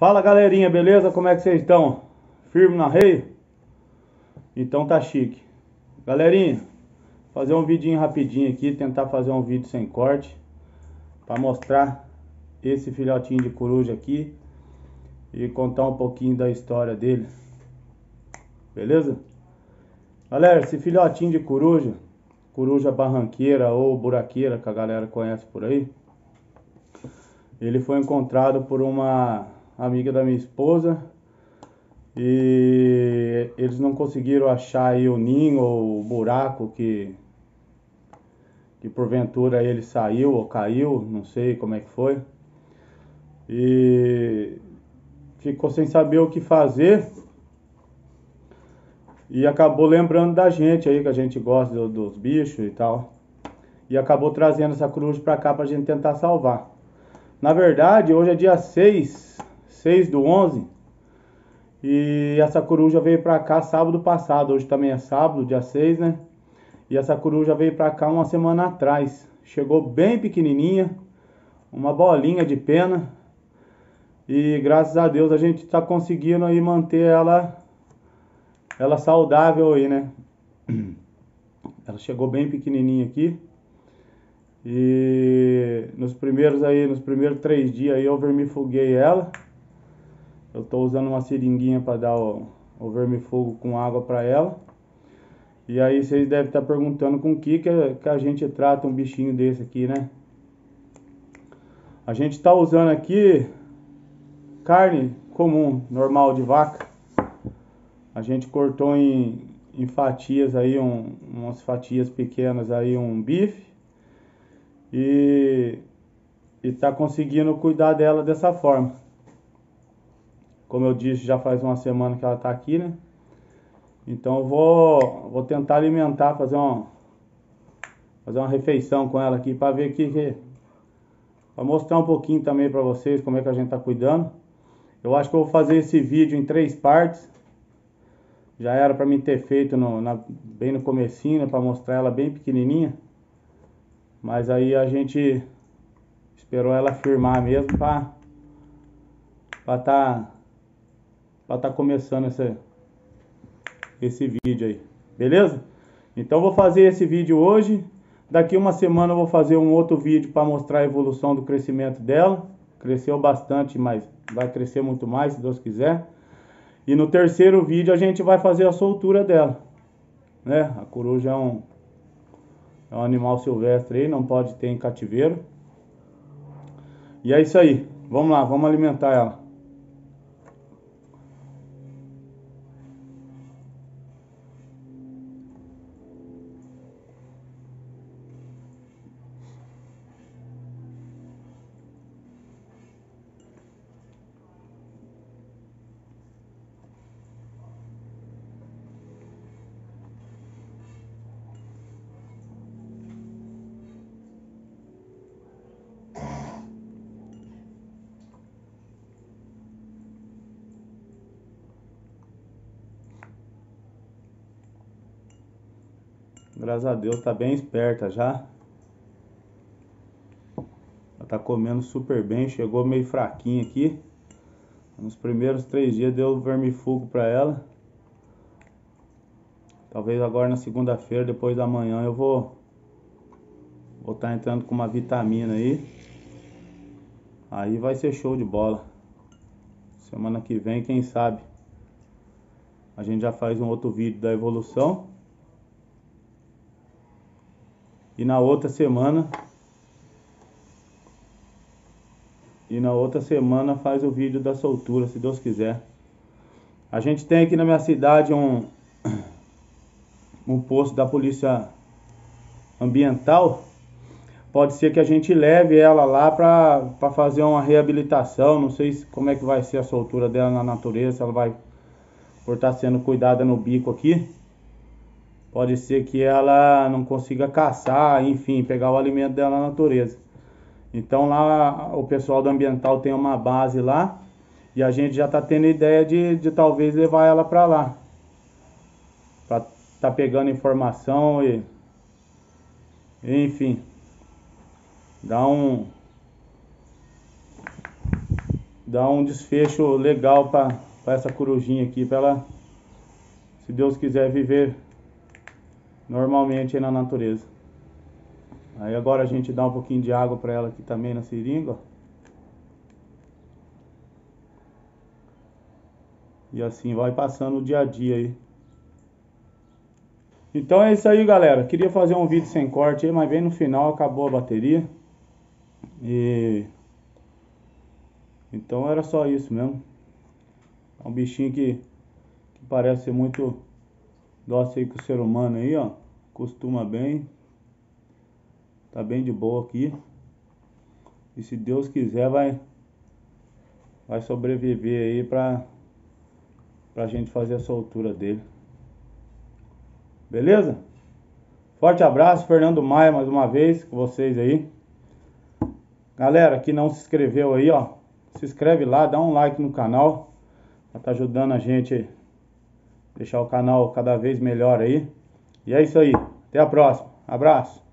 Fala galerinha, beleza? Como é que vocês estão? Firme na rei? Então tá chique. Galerinha, fazer um vidinho rapidinho aqui, tentar fazer um vídeo sem corte para mostrar esse filhotinho de coruja aqui e contar um pouquinho da história dele. Beleza? Galera, esse filhotinho de coruja, coruja barranqueira ou buraqueira que a galera conhece por aí, ele foi encontrado por uma amiga da minha esposa e eles não conseguiram achar aí o ninho ou o buraco que que porventura ele saiu ou caiu, não sei como é que foi. E ficou sem saber o que fazer e acabou lembrando da gente aí, que a gente gosta do, dos bichos e tal. E acabou trazendo essa cruz pra cá pra gente tentar salvar. Na verdade, hoje é dia 6, 6 do 11. E essa coruja veio pra cá sábado passado. Hoje também é sábado, dia 6, né? E essa coruja veio pra cá uma semana atrás. Chegou bem pequenininha, uma bolinha de pena. E graças a Deus a gente tá conseguindo aí manter ela ela saudável aí, né? Ela chegou bem pequenininha aqui. E nos primeiros aí, nos primeiros três dias aí eu vermifuguei ela. Eu tô usando uma seringuinha para dar o, o vermifugo com água para ela. E aí vocês devem estar perguntando com que, que a gente trata um bichinho desse aqui, né? A gente está usando aqui carne comum, normal de vaca. A gente cortou em, em fatias aí, um, umas fatias pequenas aí, um bife. E, está conseguindo cuidar dela dessa forma. Como eu disse, já faz uma semana que ela está aqui, né? Então eu vou, vou tentar alimentar, fazer uma, fazer uma refeição com ela aqui para ver que, que para mostrar um pouquinho também para vocês como é que a gente está cuidando. Eu acho que eu vou fazer esse vídeo em três partes. Já era para mim ter feito no, na, bem no comecinho, né, para mostrar ela bem pequenininha. Mas aí a gente esperou ela firmar mesmo para para tá para tá começando esse esse vídeo aí. Beleza? Então vou fazer esse vídeo hoje. Daqui uma semana eu vou fazer um outro vídeo para mostrar a evolução do crescimento dela. Cresceu bastante, mas vai crescer muito mais se Deus quiser. E no terceiro vídeo a gente vai fazer a soltura dela. Né? A coruja é um, é um animal silvestre aí, não pode ter em cativeiro. E é isso aí. Vamos lá, vamos alimentar ela. Graças a Deus tá bem esperta já. Ela tá comendo super bem, chegou meio fraquinha aqui. Nos primeiros três dias deu vermifugo para ela. Talvez agora na segunda-feira, depois da manhã, eu vou vou estar tá entrando com uma vitamina aí. Aí vai ser show de bola. Semana que vem, quem sabe, a gente já faz um outro vídeo da evolução. E na outra semana E na outra semana faz o vídeo da soltura, se Deus quiser. A gente tem aqui na minha cidade um um posto da polícia ambiental. Pode ser que a gente leve ela lá para fazer uma reabilitação. Não sei como é que vai ser a soltura dela na natureza, ela vai por estar tá sendo cuidada no bico aqui. Pode ser que ela não consiga caçar, enfim, pegar o alimento dela na natureza. Então lá o pessoal do ambiental tem uma base lá e a gente já está tendo ideia de, de talvez levar ela para lá. Para tá pegando informação e enfim, dar um dar um desfecho legal para essa corujinha aqui, para ela, se Deus quiser, viver normalmente na natureza. Aí agora a gente dá um pouquinho de água para ela aqui também na seringa. E assim vai passando o dia a dia aí. Então é isso aí, galera. Queria fazer um vídeo sem corte aí, mas bem no final acabou a bateria. E então era só isso mesmo. É um bichinho que, que parece ser muito dócil aí com o ser humano aí, ó. Costuma bem. Tá bem de boa aqui. E se Deus quiser vai vai sobreviver aí pra pra gente fazer a soltura dele. Beleza? Forte abraço, Fernando Maia, mais uma vez com vocês aí. Galera que não se inscreveu aí, ó, se inscreve lá, dá um like no canal, tá ajudando a gente deixar o canal cada vez melhor aí. E é isso aí. Até a próxima. Abraço.